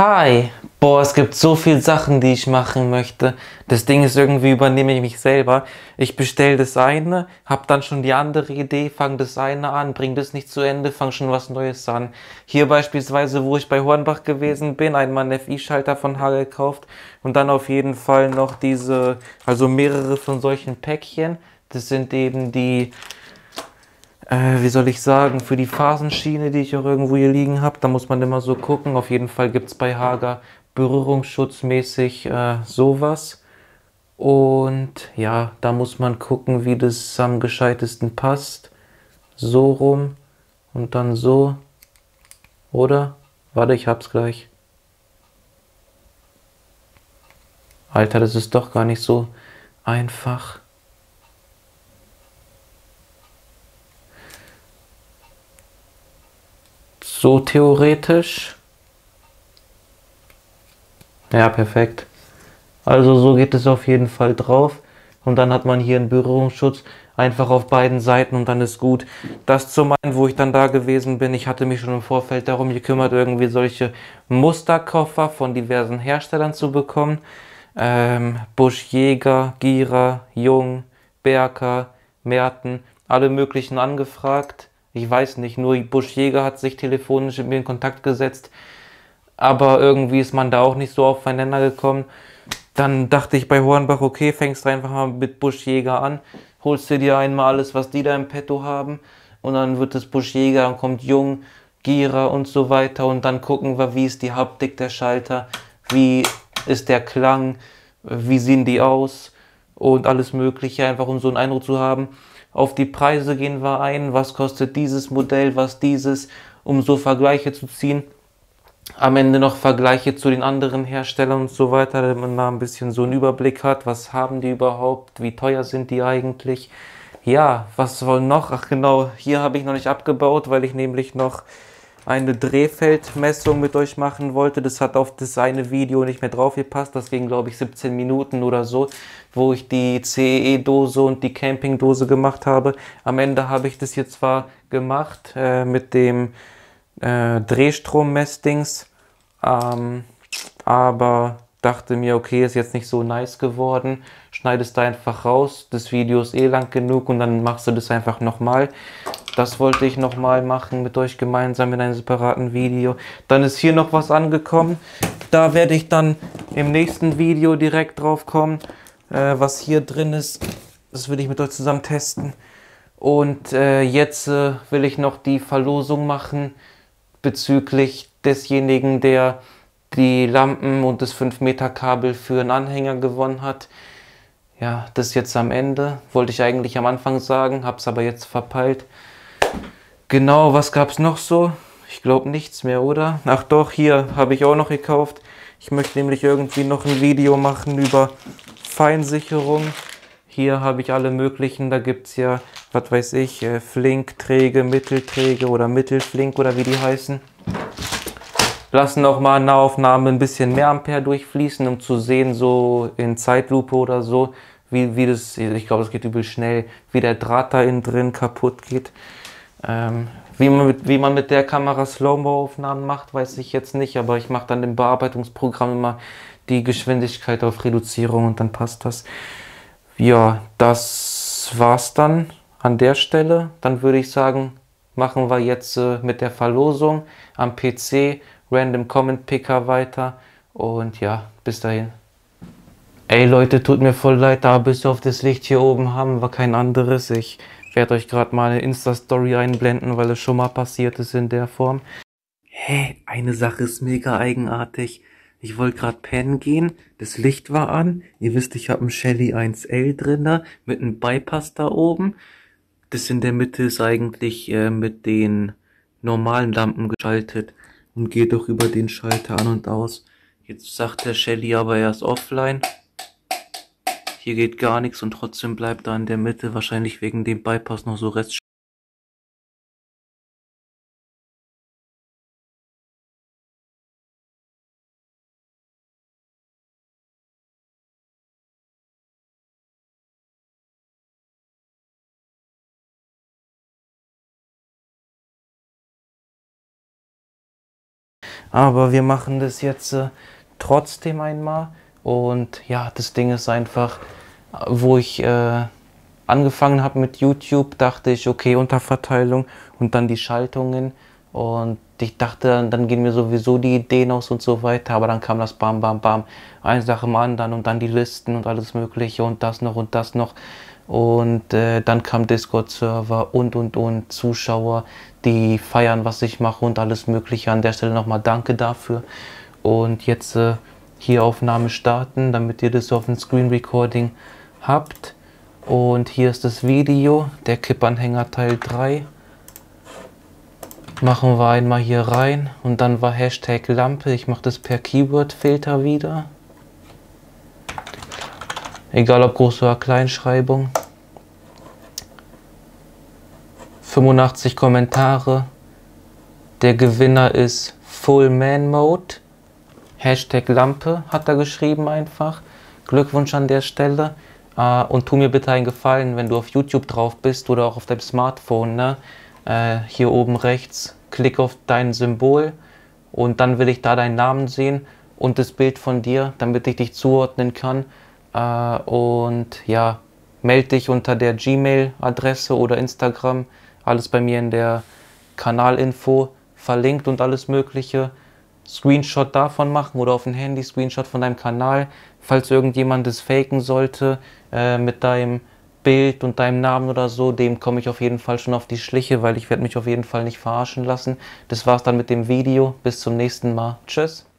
Hi! Boah, es gibt so viele Sachen, die ich machen möchte. Das Ding ist, irgendwie übernehme ich mich selber. Ich bestelle das eine, hab dann schon die andere Idee, fange das eine an, bring das nicht zu Ende, fange schon was Neues an. Hier beispielsweise, wo ich bei Hornbach gewesen bin, einmal einen FI-Schalter von H gekauft und dann auf jeden Fall noch diese, also mehrere von solchen Päckchen. Das sind eben die äh, wie soll ich sagen, für die Phasenschiene, die ich auch irgendwo hier liegen habe. Da muss man immer so gucken. Auf jeden Fall gibt es bei Hager berührungsschutzmäßig äh, sowas. Und ja, da muss man gucken, wie das am gescheitesten passt. So rum und dann so. Oder? Warte, ich hab's gleich. Alter, das ist doch gar nicht so einfach. So theoretisch. Ja, perfekt. Also so geht es auf jeden Fall drauf. Und dann hat man hier einen Berührungsschutz einfach auf beiden Seiten und dann ist gut. Das zum einen, wo ich dann da gewesen bin, ich hatte mich schon im Vorfeld darum gekümmert, irgendwie solche Musterkoffer von diversen Herstellern zu bekommen. Ähm, Busch Jäger, Gira, Jung, Berker, Merten, alle möglichen angefragt. Ich weiß nicht, nur Busch Jäger hat sich telefonisch mit mir in Kontakt gesetzt, aber irgendwie ist man da auch nicht so aufeinander gekommen. Dann dachte ich bei Hornbach, okay, fängst einfach mal mit Busch Jäger an, holst du dir einmal alles, was die da im Petto haben und dann wird es Busch Jäger, dann kommt Jung, Gira und so weiter und dann gucken wir, wie ist die Haptik der Schalter, wie ist der Klang, wie sehen die aus und alles Mögliche, einfach um so einen Eindruck zu haben. Auf die Preise gehen wir ein, was kostet dieses Modell, was dieses, um so Vergleiche zu ziehen. Am Ende noch Vergleiche zu den anderen Herstellern und so weiter, damit man da ein bisschen so einen Überblick hat, was haben die überhaupt, wie teuer sind die eigentlich. Ja, was wollen noch? Ach genau, hier habe ich noch nicht abgebaut, weil ich nämlich noch eine Drehfeldmessung mit euch machen wollte. Das hat auf das eine Video nicht mehr drauf gepasst. Das ging, glaube ich, 17 Minuten oder so, wo ich die CEE-Dose und die Campingdose gemacht habe. Am Ende habe ich das hier zwar gemacht äh, mit dem äh, Drehstrom-Messdings, ähm, aber dachte mir, okay, ist jetzt nicht so nice geworden, schneidest da einfach raus, das Video ist eh lang genug und dann machst du das einfach nochmal. Das wollte ich nochmal machen mit euch gemeinsam in einem separaten Video. Dann ist hier noch was angekommen. Da werde ich dann im nächsten Video direkt drauf kommen, äh, was hier drin ist. Das will ich mit euch zusammen testen. Und äh, jetzt äh, will ich noch die Verlosung machen bezüglich desjenigen, der die Lampen und das 5 Meter Kabel für einen Anhänger gewonnen hat. Ja, das ist jetzt am Ende. Wollte ich eigentlich am Anfang sagen, habe es aber jetzt verpeilt. Genau, was gab es noch so? Ich glaube nichts mehr, oder? Ach doch, hier habe ich auch noch gekauft. Ich möchte nämlich irgendwie noch ein Video machen über Feinsicherung. Hier habe ich alle möglichen, da gibt es ja, was weiß ich, äh, Flinkträge, Mittelträge oder Mittelflink oder wie die heißen lassen auch mal in der Aufnahme ein bisschen mehr Ampere durchfließen, um zu sehen, so in Zeitlupe oder so, wie, wie das, ich glaube, es geht übel schnell, wie der Draht da innen drin kaputt geht. Ähm, wie, man mit, wie man mit der Kamera Slow-Mo-Aufnahmen macht, weiß ich jetzt nicht, aber ich mache dann im Bearbeitungsprogramm immer die Geschwindigkeit auf Reduzierung und dann passt das. Ja, das war's dann an der Stelle. Dann würde ich sagen, machen wir jetzt äh, mit der Verlosung am PC Random Comment Picker weiter. Und ja, bis dahin. Ey Leute, tut mir voll leid, da bis auf das Licht hier oben haben wir kein anderes. Ich werde euch gerade mal eine Insta-Story einblenden, weil es schon mal passiert ist in der Form. Hä, hey, eine Sache ist mega eigenartig. Ich wollte gerade pennen gehen, das Licht war an. Ihr wisst, ich habe einen Shelly 1L drin da mit einem Bypass da oben. Das in der Mitte ist eigentlich äh, mit den normalen Lampen geschaltet und geht doch über den Schalter an und aus. Jetzt sagt der Shelly aber er ist offline hier geht gar nichts und trotzdem bleibt da in der Mitte wahrscheinlich wegen dem Bypass noch so Rest. Aber wir machen das jetzt äh, trotzdem einmal und ja, das Ding ist einfach, wo ich äh, angefangen habe mit YouTube, dachte ich, okay, Unterverteilung und dann die Schaltungen. Und ich dachte, dann gehen mir sowieso die Ideen aus und so weiter. Aber dann kam das Bam, Bam, Bam. Eine Sache im anderen und dann die Listen und alles Mögliche und das noch und das noch. Und äh, dann kam Discord-Server und und und Zuschauer, die feiern, was ich mache und alles Mögliche. An der Stelle nochmal danke dafür. Und jetzt äh, hier Aufnahme starten, damit ihr das auf dem Screen Recording habt. Und hier ist das Video, der Kippanhänger Teil 3. Machen wir einmal hier rein und dann war Hashtag Lampe. Ich mache das per Keyword-Filter wieder. Egal ob Groß- oder Kleinschreibung. 85 Kommentare. Der Gewinner ist Full Man Mode. Hashtag Lampe hat er geschrieben einfach. Glückwunsch an der Stelle. Uh, und tu mir bitte einen Gefallen, wenn du auf YouTube drauf bist oder auch auf deinem Smartphone. Ne? Uh, hier oben rechts, klick auf dein Symbol und dann will ich da deinen Namen sehen und das Bild von dir, damit ich dich zuordnen kann. Uh, und ja, melde dich unter der Gmail-Adresse oder Instagram. Alles bei mir in der Kanalinfo verlinkt und alles Mögliche. Screenshot davon machen oder auf dem Handy Screenshot von deinem Kanal, falls irgendjemand es faken sollte äh, mit deinem Bild und deinem Namen oder so, dem komme ich auf jeden Fall schon auf die Schliche, weil ich werde mich auf jeden Fall nicht verarschen lassen. Das war's dann mit dem Video. Bis zum nächsten Mal. Tschüss.